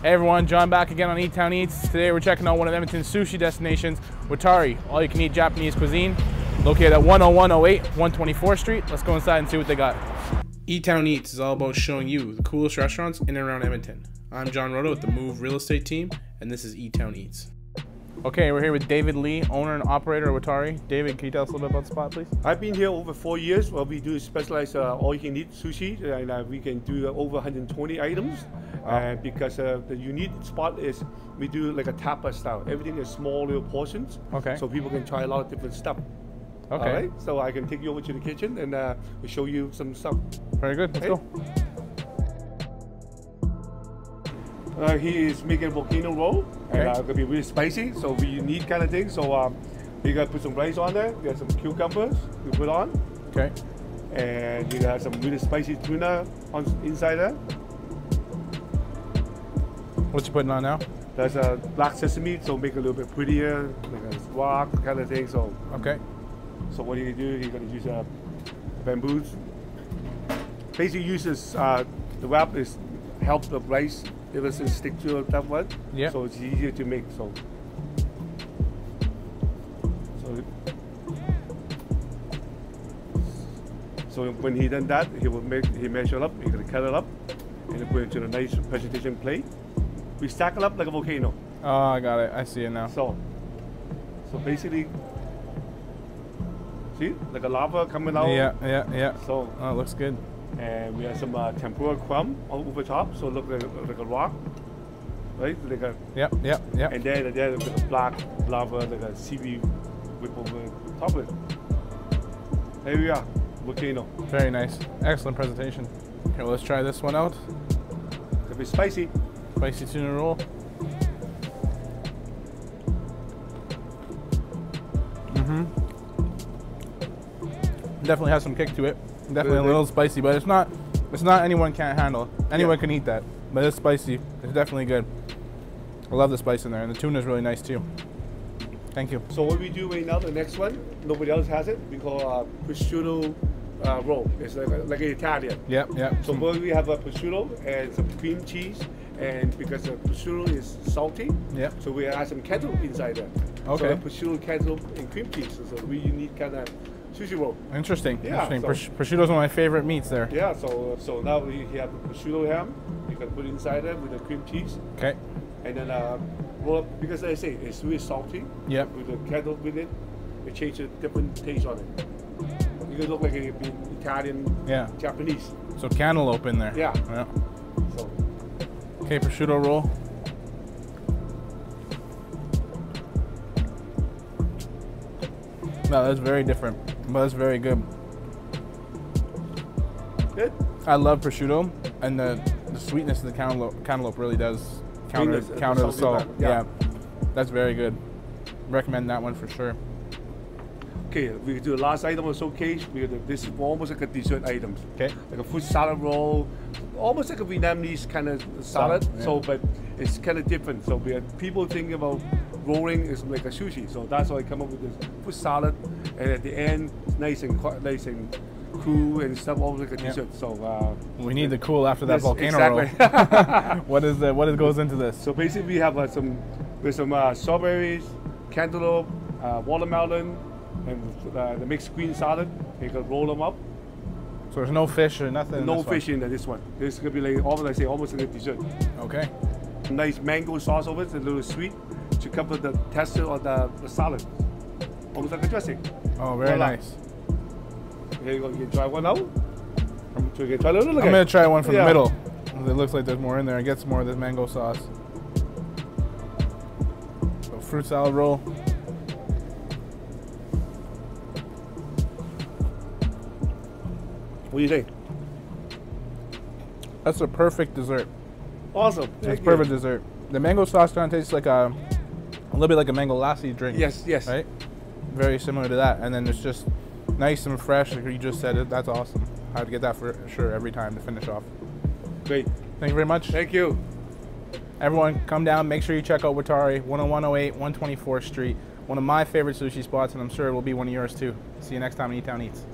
Hey everyone, John back again on ETown Eats. Today we're checking out one of Edmonton's sushi destinations, Watari, all you can eat Japanese cuisine, located at 10108 124th Street. Let's go inside and see what they got. ETown Eats is all about showing you the coolest restaurants in and around Edmonton. I'm John Rota with the Muve Real Estate Team, and this is ETown Eats. Okay, we're here with David Lee, owner and operator of Watari. David, can you tell us a little bit about the spot, please? I've been here over four years. What we do is specialize uh, all you can eat sushi, and uh, we can do uh, over 120 items. Uh, because uh, the unique spot is we do like a tapa style. Everything is small little portions. Okay. So people can try a lot of different stuff. Okay. All right. So I can take you over to the kitchen and uh, we show you some stuff. Very good, let's Okay. go. Uh, he is making volcano roll, and Okay. uh, gonna be really spicy. So we need kind of thing. So um, we gotta put some rice on there. We got some cucumbers we put on, Okay. and you got some really spicy tuna on inside there. What you putting on now? There's a black sesame, so make it a little bit prettier, like a rock kind of thing. So, Okay. so what you gonna do, you're gonna use uh, bamboos. Basically, uses uh, the wrap is help the rice it doesn't stick to that one. Yeah. So it's easier to make. So, so, so when he done that, he will make he measure it up. He's gonna cut it up, and put it into a nice presentation plate. We stack it up like a volcano. Oh, I got it. I see it now. So, so basically, see, like a lava coming out. Yeah, yeah, yeah. So, Oh, it looks good. And we have some uh, tempura crumb over top, so it looks like, a- like a rock, right? Like a, Yep, yep, yep. and then there like a black lava, like a seaweed whip over top of it. There we are, volcano. Very nice. Excellent presentation. Okay, well, let's try this one out. Could be spicy. Spicy tuna roll. Mm-hmm. Definitely has some kick to it. Definitely a little spicy, but it's not. It's not anyone can't handle. Anyone Yeah. can eat that, but it's spicy. It's definitely good. I love the spice in there, and the tuna is really nice too. Thank you. So what we do right now, the next one, nobody else has it. We call uh, prosciutto uh, roll. It's like, like an Italian. Yep, yep. So both we have a prosciutto and some cream cheese, and because the prosciutto is salty, Yep. so we add some cantaloupe inside there. Okay. So the prosciutto, cantaloupe, and cream cheese So we unique kind of sushi roll. Interesting. Yeah, Interesting. so- Pros- prosciutto's one of my favorite meats there. Yeah. So so now we have the prosciutto ham. You can put inside there with the cream cheese, Okay. and then uh, up because I say it's really salty. Yeah. With the cantaloupe with it, it changes a different taste on it. You can look like it be Italian, Yeah. Japanese. So cantaloupe in there. Yeah. Yeah. So Okay, prosciutto roll. No, that's very different, but that's very good. good. I love prosciutto, and the, the sweetness of the cantaloupe, cantaloupe really does counter Sweetness, counter the salt. yeah. yeah, that's very good. Recommend that one for sure. Okay, we do the last item on showcase. We do this is almost like a dessert item. Okay. Like a fruit salad roll, almost like a Vietnamese kind of salad. Salad, yeah. So, but it's kind of different. So we people thinking about rolling is like a sushi. So that's why I come up with this fruit salad, and at the end, it's nice and nice and cool and stuff, almost like a dessert. So. Uh, We need the cool after that Yes, volcano exactly. roll. what is the, what goes into this? So basically, we have uh, some with some uh, strawberries, cantaloupe, uh, watermelon, and uh, the mixed green salad. You can roll them up. So there's no fish or nothing. in No this one? fish in this one. This is gonna be like almost like I say almost like a dessert. Okay. Nice mango sauce over it, a little sweet to cover the texture of the, the salad. Almost like a dressing. Oh, very nice. Here you go. You try one out. So you can try little I'm gonna try one from Yeah. the middle. It looks like there's more in there. I get some more of this mango sauce. So fruit salad roll. What do you think? That's a perfect dessert. Awesome. It's Thank you. perfect dessert. The mango sauce kind of tastes like a, a little bit like a mango lassi drink. Yes, yes. Right. Very similar to that, and then it's just nice and fresh, like you just said. It. That's awesome. I'd get that for sure every time to finish off. Great. Thank you very much. Thank you. Everyone, come down. Make sure you check out Watari, 10108, 124th Street. One of my favorite sushi spots, and I'm sure it will be one of yours too. See you next time on E Town Eats.